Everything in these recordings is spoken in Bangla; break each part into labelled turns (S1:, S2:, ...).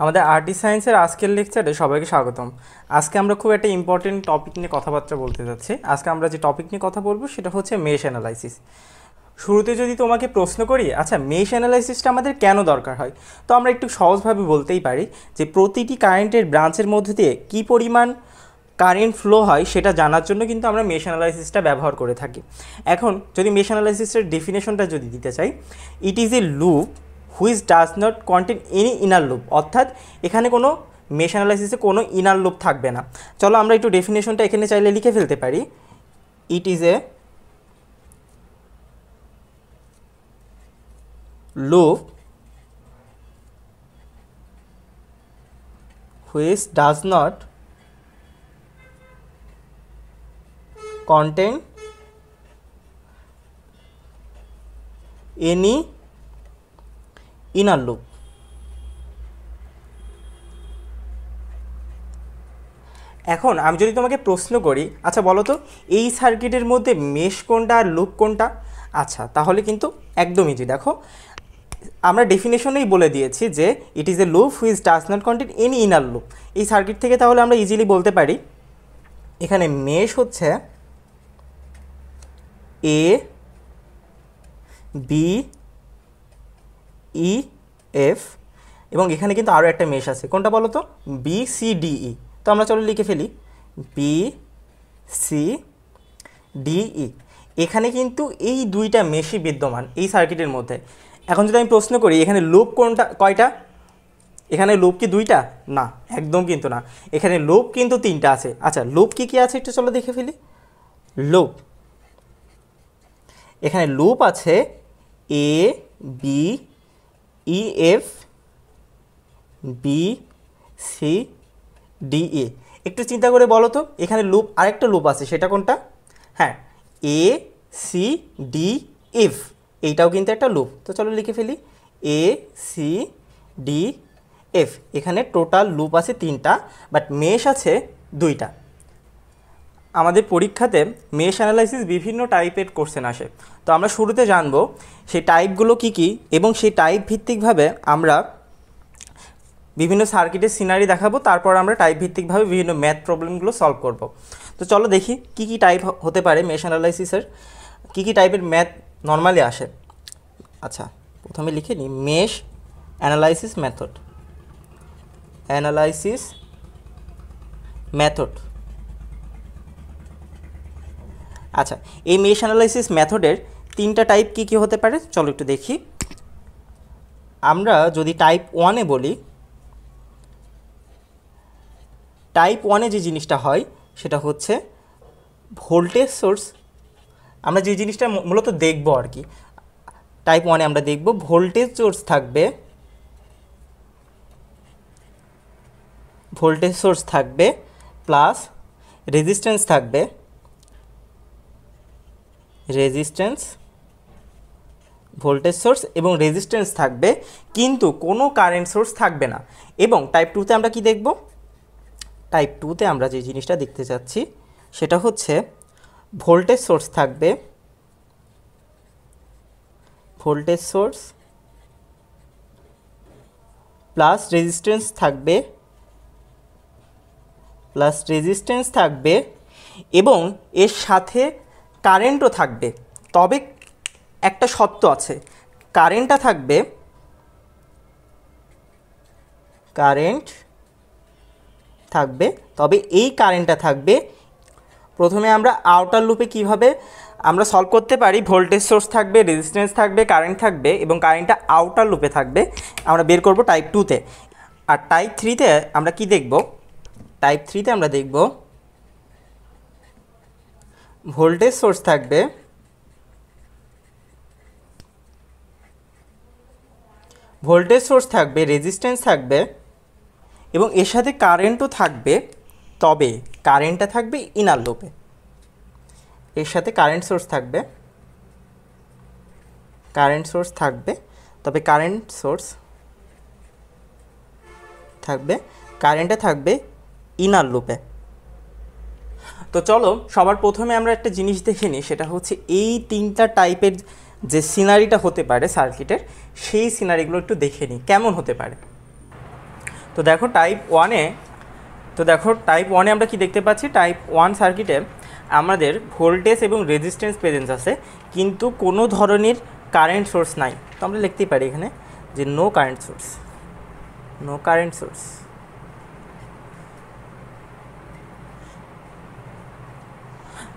S1: আমাদের আর্টি সায়েন্সের আজকের লেকচারে সবাইকে স্বাগতম। আজকে আমরা খুব একটা ইম্পর্টেন্ট টপিক নিয়ে কথাবার্তা বলতে যাচ্ছি। আজকে আমরা যে টপিক নিয়ে কথা বলব সেটা হচ্ছে মেশ অ্যানালাইসিস শুরুতে যদি তোমাকে প্রশ্ন করি আচ্ছা মেশ অ্যানালাইসিসটা আমাদের কেন দরকার হয়? তো আমরা একটু সহজভাবে বলতেই পারি যে প্রতিটি কারেন্টের ব্রাঞ্চের মধ্যে দিয়ে কী পরিমাণ কারেন্ট ফ্লো হয় সেটা জানার জন্য কিন্তু আমরা মেশ অ্যানালাইসিসটা ব্যবহার করে থাকি। এখন যদি মেশ অ্যানালাইসিসের ডেফিনেশনটা যদি দিতে চাই it is a loop which does not contain any inner loop অর্থাৎ এখানে কোনো মেশ অ্যানালাইসিসে কোনো ইনার লুপ থাকবে না। চলো আমরা একটু ডেফিনেশনটা এখানে চাইলে লিখে ফেলতে পারি। It is a loop which does not contain any inner loop এখন আমি যদি তোমাকে প্রশ্ন করি আচ্ছা বলো তো, এই সার্কিটের মধ্যে মেশ কোনটা আর লুপ কোনটা? আচ্ছা তাহলে কিন্তু একদম ইজি দেখো, আমরা ডেফিনেশনেই বলে দিয়েছি যে it is a loop which does not contain any inner loop এই সার্কিট থেকে তাহলে আমরা ইজিলি বলতে পারি, এখানে মেশ হচ্ছে এ বি ই, এফ, এবং এখানে কিন্তু আরও একটা মেশ আছে। কোনটা বলো তো? B, C, D, E. তো আমরা চলো লিখে ফেলি। B, C, D, E. এখানে কিন্তু এই দুইটা মেশই বিদ্যমান এই সার্কিটের মধ্যে। এখন যদি আমি প্রশ্ন করি, এখানে লুপ কোনটা, কয়টা? এখানে লুপ কি দুইটা? না, একদম কিন্তু না। এখানে লুপ কিন্তু তিনটা আছে। আচ্ছা লুপ কি কি আছে একটু চলো দেখে ফেলি। লুপ। এখানে লুপ আছে A, B E F B C D A একটু চিন্তা করে বলো তো, এখানে লুপ আরেকটা লুপ আছে, সেটা কোনটা? হ্যাঁ এ সি ডি এফ এইটাও কিন্তু একটা লুপ তো চলো লিখে ফেলি। এ সি ডি এফ এখানে টোটাল লুপ আছে তিনটা বাট মেশ আছে দুইটা। আমাদের পরীক্ষাতে মেশ অ্যানালাইসিস বিভিন্ন টাইপের কোশ্চেন আসে। তো আমরা শুরুতে জানব সেই টাইপগুলো কি কি এবং সেই টাইপ ভিত্তিকভাবে আমরা বিভিন্ন সার্কিটের সিনারি দেখাবো, তারপর আমরা টাইপ ভিত্তিকভাবে বিভিন্ন ম্যাথ প্রবলেমগুলো সলভ করব। তো চলো দেখি কি কি টাইপ হতে পারে মেশ অ্যানালাইসিসের কী কী টাইপের ম্যাথ নর্মালি আসে। আচ্ছা প্রথমে লিখে নিই mesh analysis method analysis method আচ্ছা এই মেশ অ্যানালাইসিস মেথডের তিনটা টাইপ কি কি হতে পারে? চলো একটু দেখি। আমরা যদি টাইপ ওয়ানে বলি টাইপ ওয়ানে যে জিনিসটা হয়, সেটা হচ্ছে ভোল্টেজ সোর্স আমরা যে জিনিসটা মূলত দেখব আর কি টাইপ ওয়ানে আমরা দেখব ভোল্টেজ সোর্স থাকবে ভোল্টেজ সোর্স থাকবে প্লাস রেজিস্ট্যান্স থাকবে রেজিস্ট্যান্স ভোল্টেজ সোর্স এবং রেজিস্ট্যান্স থাকবে, কিন্তু কোনো কারেন্ট সোর্স থাকবে না। এবং টাইপ টুতে আমরা কি দেখব? টাইপ টুতে আমরা যে জিনিসটা দেখতে চাচ্ছি, সেটা হচ্ছে ভোল্টেজ সোর্স থাকবে। ভোল্টেজ সোর্স প্লাস রেজিস্ট্যান্স থাকবে। প্লাস রেজিস্ট্যান্স থাকবে এবং এর সাথে কারেন্টও থাকবে। তবে একটা সত্য আছে। কারেন্টটা থাকবে, কারেন্ট থাকবে, তবে এই কারেন্টটা থাকবে, প্রথমে আমরা আউটার লুপে কীভাবে আমরা সলভ করতে পারি ভোল্টেজ সোর্স থাকবে রেজিস্ট্যান্স থাকবে কারেন্ট থাকবে এবং কারেন্টটা আউটার লুপে থাকবে। আমরা বের করব টাইপ টুতে আর টাইপ থ্রিতে আমরা কি দেখব? টাইপ থ্রিতে আমরা দেখব ভোল্টেজ সোর্স থাকবে ভোল্টেজ সোর্স থাকবে রেজিস্ট্যান্স থাকবে এবং এর সাথে কারেন্টও থাকবে, তবে কারেন্টটা থাকবে ইনার লোপে এর সাথে কারেন্ট সোর্স থাকবে কারেন্ট সোর্স থাকবে, তবে কারেন্ট সোর্স থাকবে কারেন্টটা থাকবে ইনার লুপে তো চলো, সবার প্রথমে আমরা একটা জিনিস দেখে নিই, সেটা হচ্ছে এই তিনটা টাইপের যে সিনারিটা হতে পারে সার্কিটের সেই সিনারিগুলো একটু দেখে নিই, কেমন হতে পারে? তো দেখো টাইপ ওয়ানে তো দেখো টাইপ ওয়ানে আমরা কি দেখতে পাচ্ছি? টাইপ ওয়ান সার্কিটে আমাদের ভোল্টেজ এবং রেজিস্ট্যান্স প্রেজেন্স আছে, কিন্তু কোনো ধরনের কারেন্ট সোর্স নাই। তো আমরা লিখতেই পারি এখানে যে no current source no current source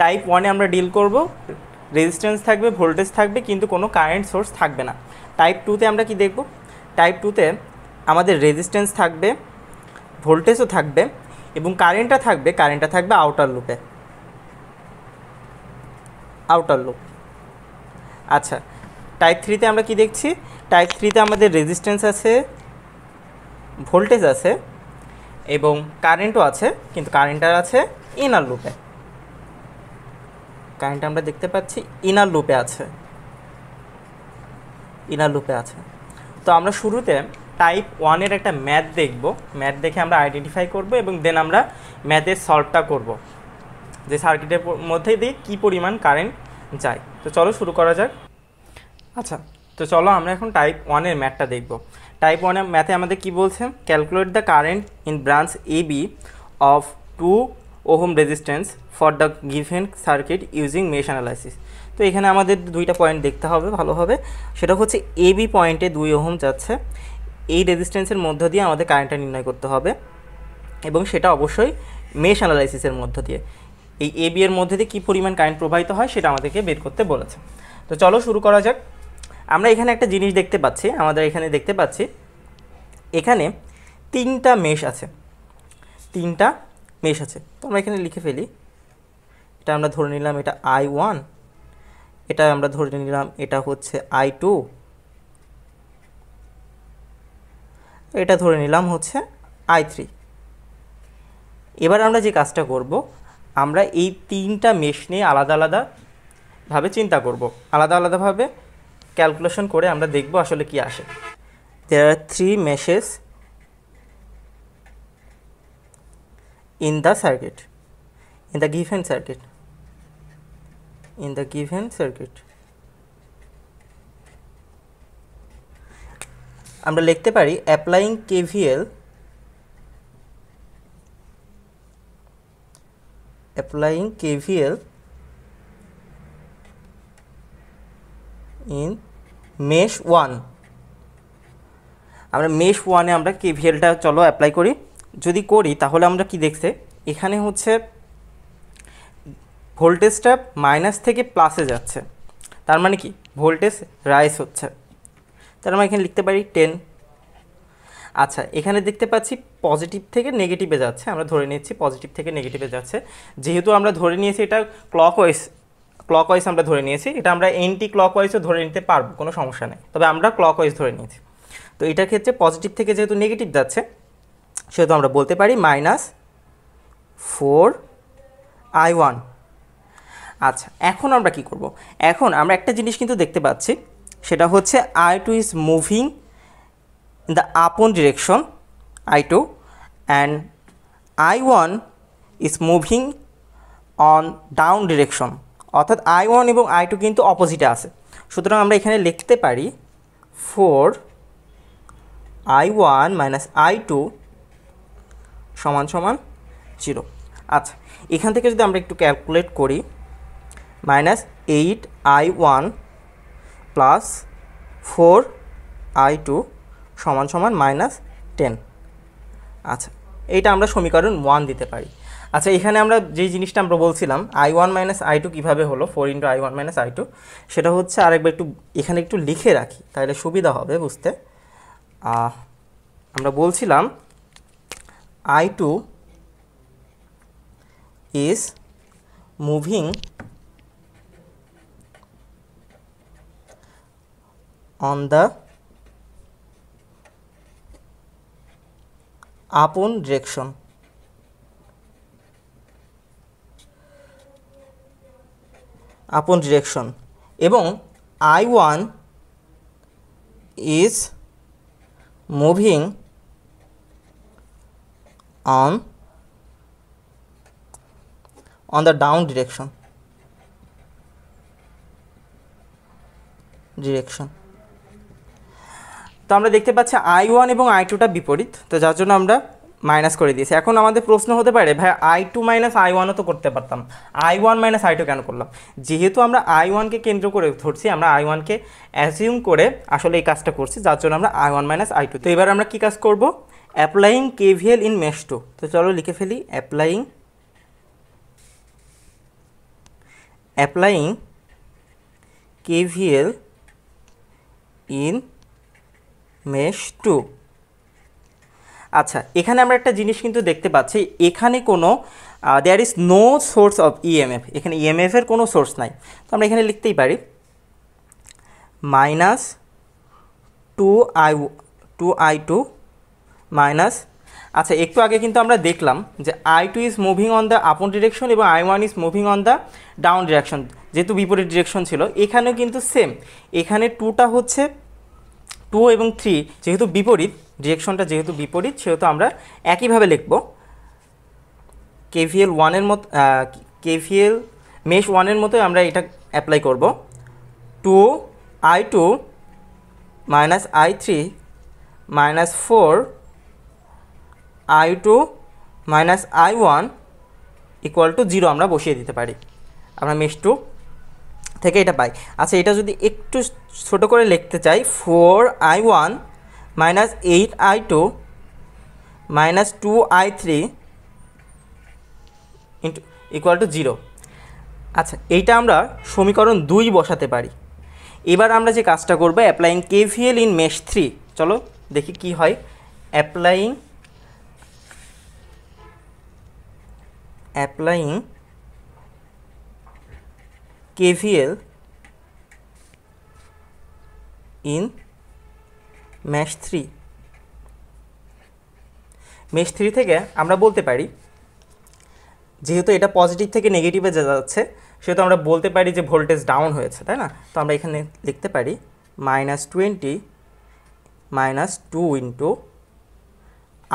S1: type ওয়ানে আমরা ডিল করব রেজিস্ট্যান্স থাকবে ভোল্টেজ থাকবে, কিন্তু কোনো কারেন্ট সোর্স থাকবে না। টাইপ টুতে আমরা কি দেখব? টাইপ টুতে আমাদের রেজিস্ট্যান্স থাকবে ভোল্টেজও থাকবে, এবং কারেন্টটা থাকবে কারেন্টটা থাকবে আউটার লুপে আউটার লুপ আচ্ছা টাইপ থ্রিতে আমরা কি দেখছি? টাইপ থ্রিতে আমাদের রেজিস্ট্যান্স আছে ভোল্টেজ আছে, এবং কারেন্টও আছে, কিন্তু কারেন্টার আছে ইনার লুপে কারেন্ট আমরা দেখতে পাচ্ছি ইনার লুপে আছে। ইনার লুপে আছে। তো আমরা শুরুতে টাইপ ওয়ানের একটা ম্যাথ দেখব। ম্যাথ দেখে আমরা আইডেন্টিফাই করব এবং দেন আমরা ম্যাথের সলভটা করব। যে সার্কিটের মধ্যে দিয়ে কী পরিমাণ কারেন্ট যায়। তো চলো শুরু করা যাক। আচ্ছা তো চলো আমরা এখন টাইপ ওয়ানের ম্যাথটা দেখব। টাইপ ওয়ানের ম্যাথে আমাদের কি বলছে? Calculate the current in branch A B of two ohm resistance for the given circuit using mesh analysis তো এখানে আমাদের দুইটা পয়েন্ট দেখতে হবে ভালোভাবে সেটা হচ্ছে এ বি পয়েন্টে দুই ওহম যাচ্ছে। এই রেজিস্ট্যান্সের মধ্য দিয়ে আমাদের কারেন্টটা নির্ণয় করতে হবে। এবং সেটা অবশ্যই মেশ অ্যানালাইসিসের মধ্য দিয়ে। এই এ বি এর মধ্যে দিয়ে কী পরিমাণ কারেন্ট প্রবাহিত হয় সেটা আমাদেরকে বের করতে বলেছে। তো চলো শুরু করা যাক। আমরা এখানে একটা জিনিস দেখতে পাচ্ছি, আমাদের এখানে দেখতে পাচ্ছি। এখানে তিনটা মেশ আছে। তিনটা মেশ আছে। তো আমরা এখানে লিখে ফেলি। এটা আমরা ধরে নিলাম এটা আই ওয়ান এটা আমরা ধরে নিলাম এটা হচ্ছে আই টু এটা ধরে নিলাম হচ্ছে আই থ্রি এবার আমরা যে কাজটা করব, আমরা এই তিনটা মেশ নিয়ে আলাদা আলাদাভাবে চিন্তা করব। আলাদা আলাদাভাবে ক্যালকুলেশন করে আমরা দেখব আসলে কি আসে। There are three meshes in the circuit. In the given circuit. In the given circuit. আমরা লিখতে পারি applying KVL applying KVL in mesh one আমরা মেশ ওয়ানে আমরা কেভিএলটা চলো অ্যাপ্লাই করি। যদি করি, তাহলে আমরা কি দেখছে? এখানে হচ্ছে ভোল্টেজটা মাইনাস থেকে প্লাসে যাচ্ছে। তার মানে কি? ভোল্টেজ রাইস হচ্ছে। তার মানে এখানে লিখতে পারি টেন আচ্ছা এখানে দেখতে পাচ্ছি পজিটিভ থেকে নেগেটিভে যাচ্ছে। আমরা ধরে নিচ্ছি পজিটিভ থেকে নেগেটিভে যাচ্ছে। যেহেতু আমরা ধরে নিয়েছি এটা ক্লক ওয়াইজ ক্লক ওয়াইজ আমরা ধরে নিয়েছি। এটা আমরা এন্টি ক্লক ওয়াইজও ধরে নিতে পারব, কোনো সমস্যা নেই। তবে আমরা ক্লক ওয়াইজ ধরে নিয়েছি। তো এটার ক্ষেত্রে পজিটিভ থেকে যেহেতু নেগেটিভ যাচ্ছে সেহেতু আমরা বলতে পারি মাইনাস ফোর আই ওয়ান আচ্ছা এখন আমরা কি করব? এখন আমরা একটা জিনিস কিন্তু দেখতে পাচ্ছি, সেটা হচ্ছে I two is moving in the upon direction I two and I one is moving on down direction অর্থাৎ আই ওয়ান এবং আই টু কিন্তু অপোজিটে আছে। সুতরাং আমরা এখানে লিখতে পারি four I one minus I two সমান সমান জিরো। আচ্ছা এখান থেকে যদি আমরা একটু ক্যালকুলেট করি minus eight I one plus four I two সমান সমান মাইনাস টেন আচ্ছা এইটা আমরা সমীকরণ ওয়ান দিতে পারি। আচ্ছা এখানে আমরা যেই জিনিসটা আমরা বলছিলাম I one minus I two কীভাবে হলো four into I one minus I two সেটা হচ্ছে আরেকবার একটু, এখানে একটু লিখে রাখি, তাহলে সুবিধা হবে বুঝতে। আমরা বলছিলাম I two is moving on the upon direction upon direction এবং I one is moving on on the down direction direction. তো আমরা দেখতে পাচ্ছি আই ওয়ান এবং আই টুটা বিপরীত, তো যার জন্য আমরা মাইনাস করে দিয়েছি। এখন আমাদের প্রশ্ন হতে পারে ভাই আই টু মাইনাস আই ওয়ানও তো করতে পারতাম। I one minus I two কেন করলাম? যেহেতু আমরা আই ওয়ানকে কেন্দ্র করে ধরছি, আমরা আই ওয়ানকে অ্যাজিউম করে আসলে এই কাজটা করছি, যার জন্য আমরা I one minus I two তো এবার আমরা কী কাজ করব? Applying KVL in mesh two তো চলো লিখে ফেলি applying applying KVL in mesh two আচ্ছা এখানে আমরা একটা জিনিস কিন্তু দেখতে পাচ্ছি, এখানে কোনো there is no source of EMF এখানে ইএমএফ এর কোনো সোর্স নাই। তো আমরা এখানে লিখতেই পারি minus two I two I two minus. আচ্ছা একটু আগে কিন্তু আমরা দেখলাম যে I two is moving on the upon direction এবং I one is moving on the down direction যেহেতু বিপরীত ডিরেকশন ছিল। এখানেও কিন্তু সেম এখানে টুটা হচ্ছে টু এবং থ্রি যেহেতু বিপরীত ডিরেকশনটা যেহেতু বিপরীত, সেহেতু আমরা একইভাবে লিখব। কেভিএল ওয়ানের মতো কেভিএল মেশ ওয়ানের মতো আমরা এটা অ্যাপ্লাই করব। Two I two minus I three minus four I two minus I one equal to zero আমরা বসিয়ে দিতে পারি। আমরা মেশ টু থেকে এটা পাই। আচ্ছা এটা যদি একটু ছোট করে লিখতে চাই four I one minus eight I two minus two I three into equal to zero আচ্ছা এইটা আমরা সমীকরণ দুই বসাতে পারি। এবার আমরা যে কাজটা করব applying KVL in mesh three চলো দেখি কি হয়। Applying applying KVL in mesh 3 mesh three থেকে আমরা বলতে পারি, যেহেতু এটা পজিটিভ থেকে নেগেটিভে যা যাচ্ছে, সেহেতু আমরা বলতে পারি যে ভোল্টেজ ডাউন হয়েছে, তাই না? তো আমরা এখানে লিখতে পারি minus twenty minus two into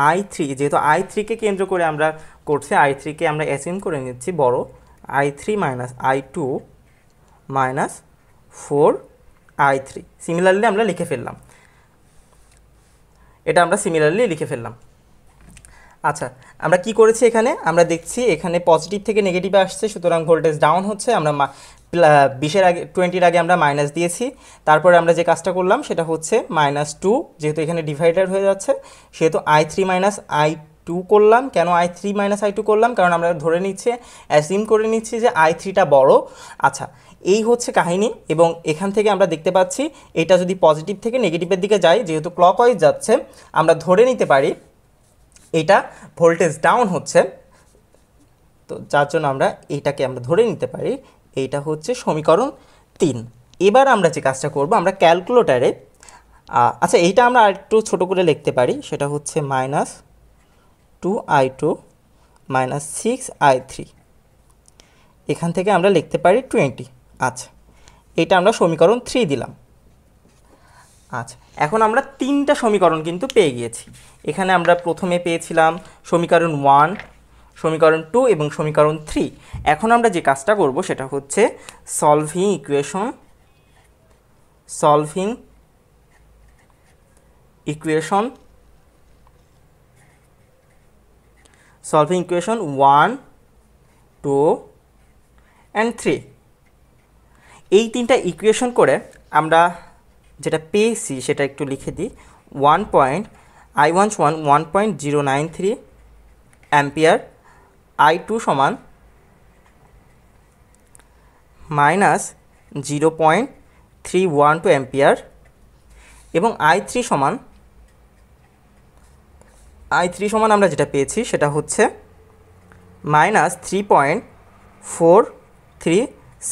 S1: I three যেহেতু আই থ্রিকে কেন্দ্র করে আমরা করছি আই থ্রিকে আমরা অ্যাসিউম করে নিচ্ছি, বড়। I three minus I two minus four I three similarly আমরা লিখে ফেললাম। এটা আমরা সিমিলারলি লিখে ফেললাম। আচ্ছা আমরা কি করেছি এখানে? আমরা দেখছি এখানে পজিটিভ থেকে নেগেটিভে আসছে, সুতরাং ভোল্টেজ ডাউন হচ্ছে, আমরা বিশের আগে টোয়েন্টির আগে আমরা মাইনাস দিয়েছি। তারপরে আমরা যে কাজটা করলাম, সেটা হচ্ছে মাইনাস টু যেহেতু এখানে ডিভাইডার হয়ে যাচ্ছে, সেহেতু I three minus I two করলাম। কেন I three minus I two করলাম? কারণ আমরা ধরে নিচ্ছি অ্যাসিম করে নিচ্ছি যে আই থ্রিটা বড়। আচ্ছা এই হচ্ছে কাহিনী এবং এখান থেকে আমরা দেখতে পাচ্ছি, এটা যদি পজিটিভ থেকে নেগেটিভের দিকে যায়, যেহেতু ক্লকওয়াইজ যাচ্ছে, আমরা ধরে নিতে পারি, এটা ভোল্টেজ ডাউন হচ্ছে। তো যার জন্য আমরা এইটাকে আমরা ধরে নিতে পারি এইটা হচ্ছে সমীকরণ তিন। এবার আমরা যে কাজটা করব, আমরা ক্যালকুলেটারে আচ্ছা এইটা আমরা একটু ছোটো করে লিখতে পারি। সেটা হচ্ছে minus two I two minus six I three. এখান থেকে আমরা লিখতে পারি টোয়েন্টি। আচ্ছা এটা আমরা সমীকরণ থ্রি দিলাম। আচ্ছা এখন আমরা তিনটা সমীকরণ কিন্তু পেয়ে গিয়েছি। এখানে আমরা প্রথমে পেয়েছিলাম সমীকরণ ওয়ান সমীকরণ টু এবং সমীকরণ থ্রি এখন আমরা যে কাজটা করব সেটা হচ্ছে solving equation solving equation solving equation one two and three এই তিনটা ইকুয়েশন করে আমরা যেটা পেয়েছি সেটা একটু লিখে দিই। One point I one one one point zero nine three ampere I two সমান minus zero point three one two ampere এবং আই থ্রি সমান আই থ্রি সমান আমরা যেটা পেয়েছি সেটা হচ্ছে minus three point four three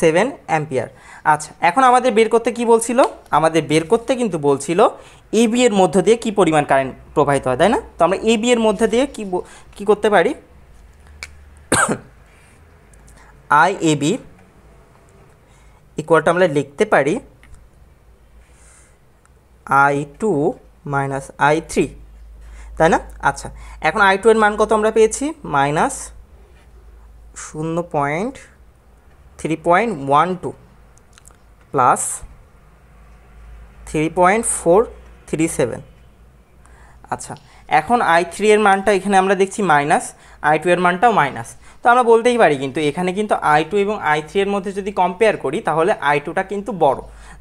S1: seven ampere আচ্ছা এখন আমাদের বের করতে কি বলছিল? আমাদের বের করতে কিন্তু বলছিল এ বি এর মধ্য দিয়ে কি পরিমাণ কারেন্ট প্রবাহিত হয়, তাই না? তো আমরা এ বি এর মধ্যে দিয়ে কি কি করতে পারি? আই এ বি ইকুয়ালটা আমরা লিখতে পারি I two minus I three তাই না? আচ্ছা এখন আই টু এর মান কত আমরা পেয়েছি? মাইনাস শূন্য point three point one two plus three point four three seven আচ্ছা এখন আই থ্রি এর মানটা এখানে আমরা দেখছি মাইনাস আই টু এর মানটাও মাইনাস তো আমরা বলতেই পারি কিন্তু এখানে কিন্তু আই টু এবং আই থ্রি এর মধ্যে যদি কম্পেয়ার করি, তাহলে আই টুটা কিন্তু বড়।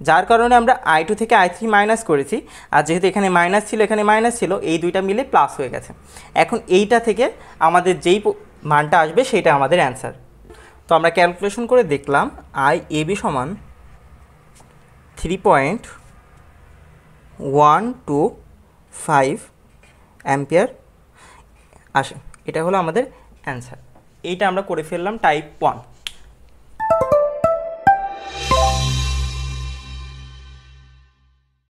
S1: যার কারণে আমরা আই টু থেকে আই থ্রি মাইনাস করেছি, আর যেহেতু এখানে মাইনাস ছিল, এখানে মাইনাস ছিল, এই দুইটা মিলে প্লাস হয়ে গেছে। এখন এইটা থেকে আমাদের যেই মানটা আসবে, সেটা আমাদের অ্যান্সার তো আমরা ক্যালকুলেশন করে দেখলাম আই এ বি সমান three point one two five ampere আসে, এটা হলো আমাদের অ্যান্সার এইটা আমরা করে ফেললাম টাইপ ওয়ান